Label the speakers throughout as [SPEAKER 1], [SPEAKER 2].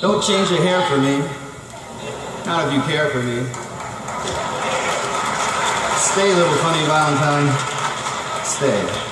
[SPEAKER 1] Don't change your hair for me. Not if you care for me. Stay, little funny Valentine. Stay.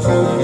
[SPEAKER 2] Thank